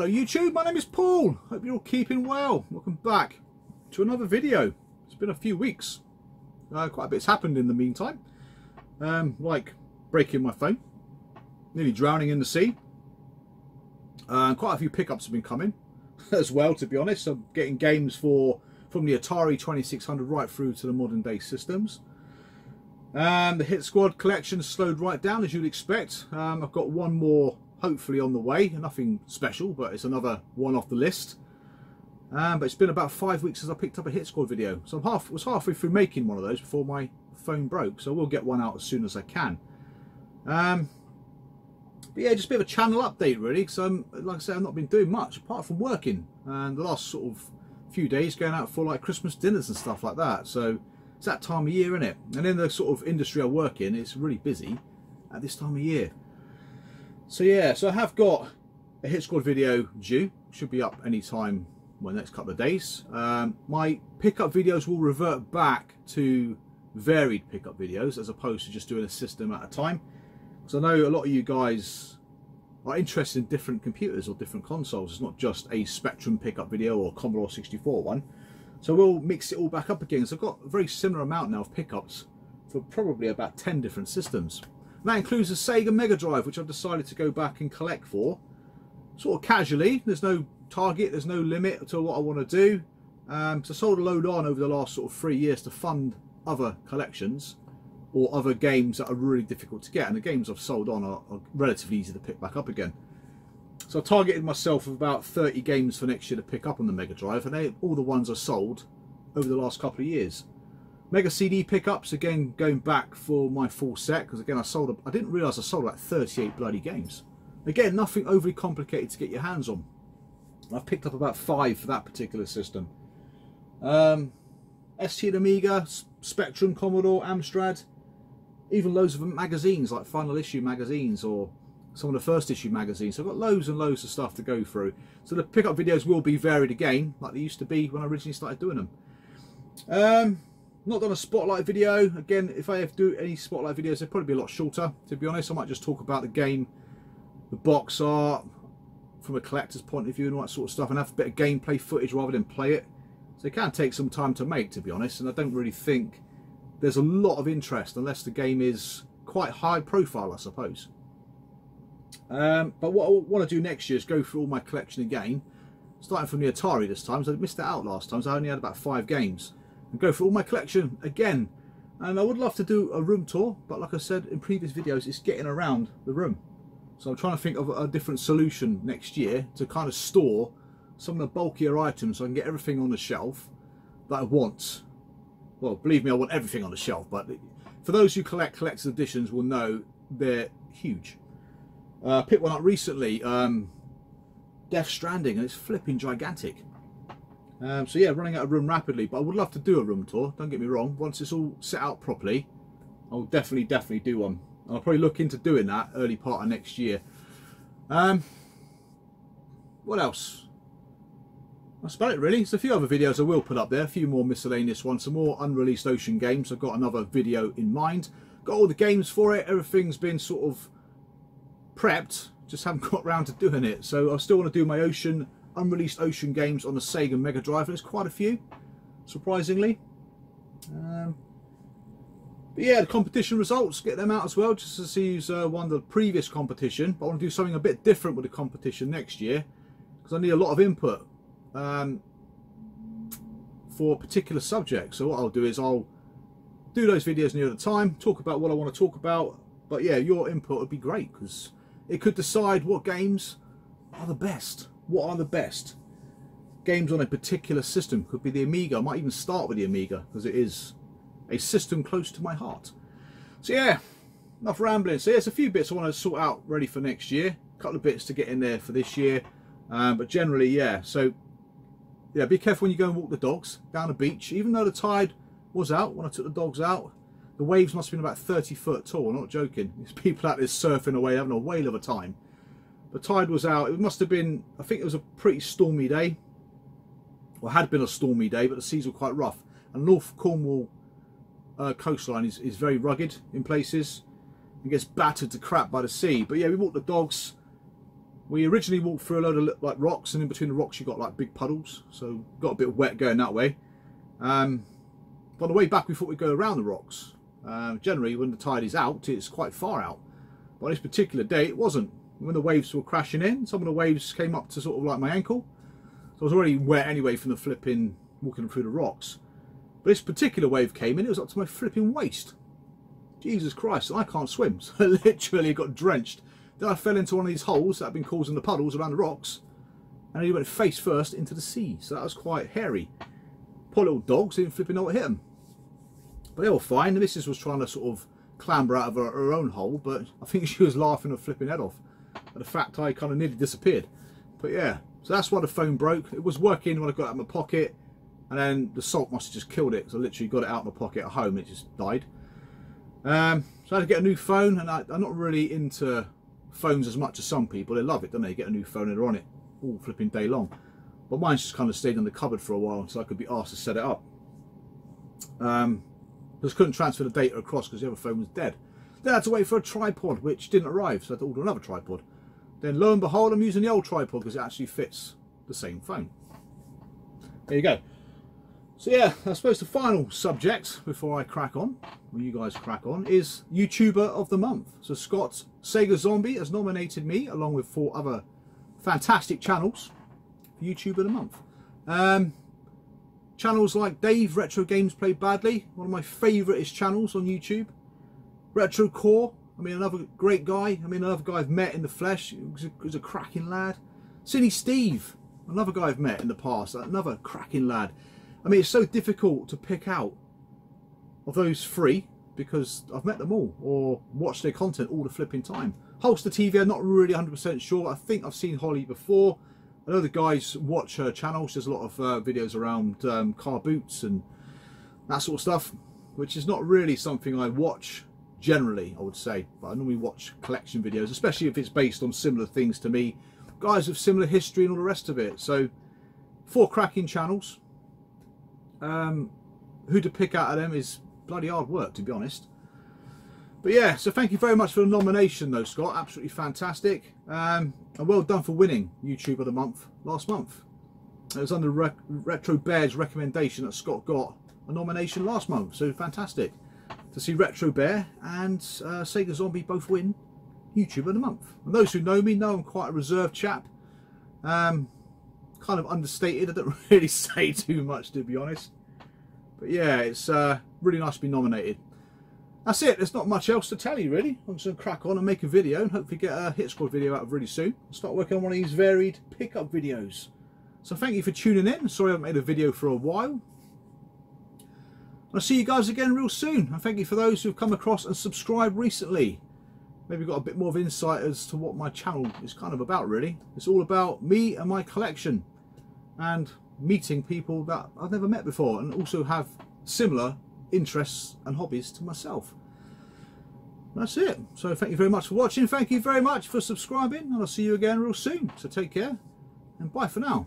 Hello YouTube, my name is Paul. Hope you're all keeping well. Welcome back to another video. It's been a few weeks. Uh, quite a bit's happened in the meantime. Um, like breaking my phone, nearly drowning in the sea. Uh, quite a few pickups have been coming as well, to be honest. I'm getting games for from the Atari 2600 right through to the modern day systems. Um, the Hit Squad collection slowed right down as you'd expect. Um, I've got one more hopefully on the way. Nothing special, but it's another one off the list. Um, but it's been about five weeks since I picked up a Hit Squad video. So I'm half was halfway through making one of those before my phone broke. So we'll get one out as soon as I can. Um, but yeah, just a bit of a channel update really. So um, like I said, I've not been doing much apart from working. And the last sort of few days going out for like Christmas dinners and stuff like that. So it's that time of year, isn't it? And in the sort of industry I work in, it's really busy at this time of year. So yeah, so I have got a Hit Squad video due. Should be up any anytime well, next couple of days. Um, my pickup videos will revert back to varied pickup videos as opposed to just doing a system at a time. Because I know a lot of you guys are interested in different computers or different consoles. It's not just a Spectrum pickup video or Commodore 64 one. So we'll mix it all back up again. So I've got a very similar amount now of pickups for probably about 10 different systems. That includes a Sega Mega Drive, which I've decided to go back and collect for. Sort of casually, there's no target, there's no limit to what I want to do. Um, so I sold a load on over the last sort of three years to fund other collections or other games that are really difficult to get. And the games I've sold on are, are relatively easy to pick back up again. So I targeted myself about 30 games for next year to pick up on the Mega Drive, and they all the ones I sold over the last couple of years. Mega CD pickups, again, going back for my full set, because again, I sold, I didn't realise I sold like 38 bloody games. Again, nothing overly complicated to get your hands on. I've picked up about five for that particular system. Um, ST and Amiga, Spectrum, Commodore, Amstrad, even loads of magazines like final issue magazines or some of the first issue magazines. So I've got loads and loads of stuff to go through. So the pickup videos will be varied again, like they used to be when I originally started doing them. Um, not done a spotlight video. Again, if I do any spotlight videos, they'll probably be a lot shorter, to be honest. I might just talk about the game, the box art, from a collector's point of view and all that sort of stuff, and have a bit of gameplay footage rather than play it. So it can take some time to make, to be honest, and I don't really think there's a lot of interest unless the game is quite high profile, I suppose. Um, but what I want to do next year is go through all my collection again, starting from the Atari this time, so I missed that out last time, so I only had about five games and go through all my collection again. And I would love to do a room tour, but like I said in previous videos, it's getting around the room. So I'm trying to think of a different solution next year to kind of store some of the bulkier items so I can get everything on the shelf that I want. Well, believe me, I want everything on the shelf, but for those who collect collector's editions will know they're huge. Uh, I picked one up recently, um, Death Stranding, and it's flipping gigantic. Um, so yeah, running out of room rapidly, but I would love to do a room tour, don't get me wrong. Once it's all set out properly, I'll definitely, definitely do one. I'll probably look into doing that early part of next year. Um, what else? That's about it really. There's a few other videos I will put up there, a few more miscellaneous ones, some more unreleased Ocean games. I've got another video in mind. Got all the games for it, everything's been sort of prepped, just haven't got around to doing it. So I still want to do my Ocean unreleased Ocean games on the Sega Mega Drive. There's quite a few, surprisingly. Um, but yeah, the competition results, get them out as well, just to see who's uh, won the previous competition. But I want to do something a bit different with the competition next year, because I need a lot of input um, for a particular subject. So what I'll do is I'll do those videos near the time, talk about what I want to talk about. But yeah, your input would be great, because it could decide what games are the best what are the best games on a particular system. Could be the Amiga. I might even start with the Amiga because it is a system close to my heart. So yeah, enough rambling. So yeah, there's a few bits I want to sort out ready for next year. A couple of bits to get in there for this year. Um, but generally, yeah. So yeah, be careful when you go and walk the dogs down the beach. Even though the tide was out when I took the dogs out, the waves must have been about 30 foot tall. I'm not joking. There's people out there surfing away, having a whale of a time. The tide was out. It must have been, I think it was a pretty stormy day. Well, had been a stormy day, but the seas were quite rough. And North Cornwall uh, coastline is, is very rugged in places. It gets battered to crap by the sea. But yeah, we walked the dogs. We originally walked through a load of like rocks, and in between the rocks you got like big puddles, so got a bit wet going that way. Um, on the way back, we thought we'd go around the rocks. Uh, generally, when the tide is out, it's quite far out. But on this particular day, it wasn't. When the waves were crashing in, some of the waves came up to sort of like my ankle. So I was already wet anyway from the flipping walking through the rocks. But this particular wave came in, it was up to my flipping waist. Jesus Christ, I can't swim. So I literally got drenched. Then I fell into one of these holes that had been causing the puddles around the rocks. And he went face first into the sea. So that was quite hairy. Poor little dogs didn't flipping know what hit them. But they were fine. The missus was trying to sort of clamber out of her, her own hole, but I think she was laughing her flipping head off at the fact I kind of nearly disappeared. But yeah, so that's why the phone broke. It was working when I got it out of my pocket, and then the salt must have just killed it. So I literally got it out of my pocket at home, it just died. Um, so I had to get a new phone, and I, I'm not really into phones as much as some people. They love it, don't they? Get a new phone and they're on it all flipping day long. But mine's just kind of stayed in the cupboard for a while so I could be asked to set it up. Um, just couldn't transfer the data across because the other phone was dead. Then I had to wait for a tripod, which didn't arrive, so I had to order another tripod. Then lo and behold, I'm using the old tripod because it actually fits the same phone. There you go. So yeah, I suppose the final subject before I crack on, when you guys crack on, is YouTuber of the Month. So Scott Sega Zombie has nominated me, along with four other fantastic channels, for YouTuber of the Month. Um, channels like Dave, Retro Games Play Badly, one of my favouriteest channels on YouTube. Retro Core, I mean another great guy, I mean another guy I've met in the flesh, he was a, was a cracking lad. Sinisteve, another guy I've met in the past, another cracking lad. I mean, it's so difficult to pick out of those three because I've met them all or watched their content all the flipping time. Holster TV, I'm not really 100% sure. I think I've seen Holly before. I know the guys watch her channel. She does a lot of uh, videos around um, car boots and that sort of stuff, which is not really something I watch generally, I would say. But I normally watch collection videos, especially if it's based on similar things to me. Guys with similar history and all the rest of it. So, four cracking channels um, who to pick out of them is bloody hard work, to be honest. But yeah, so thank you very much for the nomination, though, Scott. Absolutely fantastic. Um, and well done for winning YouTube of the Month last month. It was under Re Retro Bear's recommendation that Scott got a nomination last month. So fantastic to see Retro Bear and uh, Sega Zombie both win YouTube of the Month. And those who know me know I'm quite a reserved chap. Um, kind of understated. I don't really say too much to be honest. But yeah, it's uh, really nice to be nominated. That's it. There's not much else to tell you really. I'm just going to crack on and make a video and hopefully get a hit squad video out of really soon. start working on one of these varied pickup videos. So thank you for tuning in. Sorry I haven't made a video for a while. I'll see you guys again real soon. And thank you for those who've come across and subscribed recently maybe got a bit more of insight as to what my channel is kind of about really. It's all about me and my collection and meeting people that I've never met before and also have similar interests and hobbies to myself. That's it. So thank you very much for watching. Thank you very much for subscribing and I'll see you again real soon. So take care and bye for now.